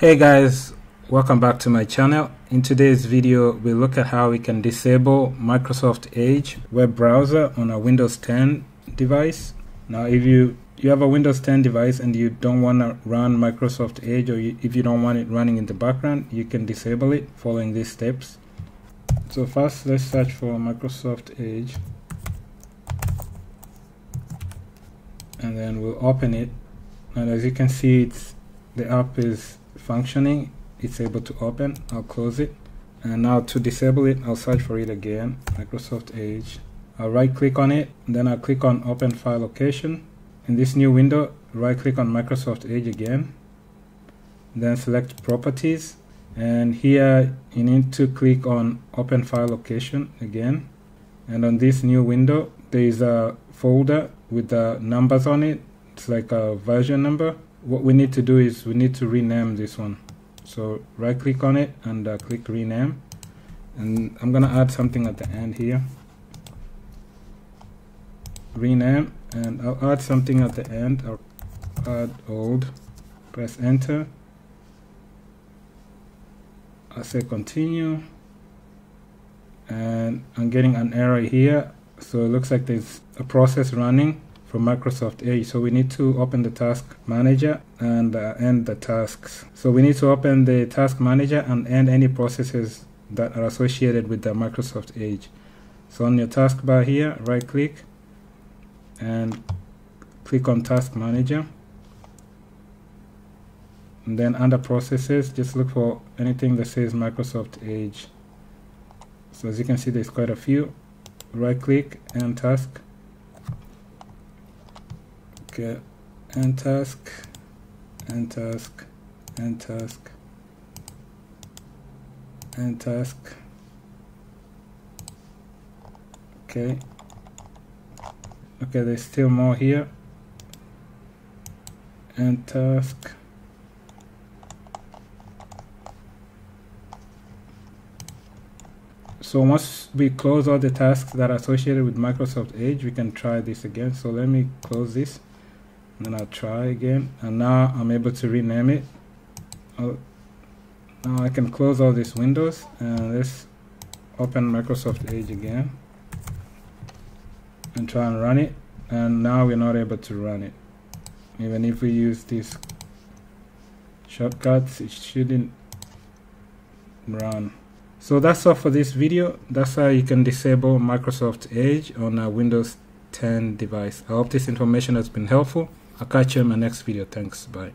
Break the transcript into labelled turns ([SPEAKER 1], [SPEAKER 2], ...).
[SPEAKER 1] Hey guys, welcome back to my channel. In today's video, we'll look at how we can disable Microsoft Edge web browser on a Windows 10 device. Now, if you you have a Windows 10 device and you don't want to run Microsoft Edge or you, if you don't want it running in the background, you can disable it following these steps. So first, let's search for Microsoft Edge. And then we'll open it. And as you can see, it's the app is functioning it's able to open I'll close it and now to disable it I'll search for it again Microsoft Edge. I'll right click on it then I'll click on open file location. In this new window right click on Microsoft Edge again then select properties and here you need to click on open file location again. And on this new window there is a folder with the numbers on it. It's like a version number what we need to do is we need to rename this one. So right click on it and uh, click rename. And I'm gonna add something at the end here. Rename and I'll add something at the end. I'll add old press enter. I say continue. And I'm getting an error here. So it looks like there's a process running from Microsoft Edge. So we need to open the task manager and uh, end the tasks. So we need to open the task manager and end any processes that are associated with the Microsoft Edge. So on your taskbar here, right click and click on task manager. And then under processes, just look for anything that says Microsoft Edge. So as you can see, there's quite a few. Right click and task get end task, end task, end task, end task. Okay. Okay, there's still more here. End task. So once we close all the tasks that are associated with Microsoft Edge, we can try this again. So let me close this then I'll try again. And now I'm able to rename it. I'll, now I can close all these windows. And let's open Microsoft Edge again. And try and run it. And now we're not able to run it. Even if we use these shortcuts it shouldn't run. So that's all for this video. That's how you can disable Microsoft Edge on a Windows 10 device. I hope this information has been helpful I'll catch you in my next video. Thanks. Bye.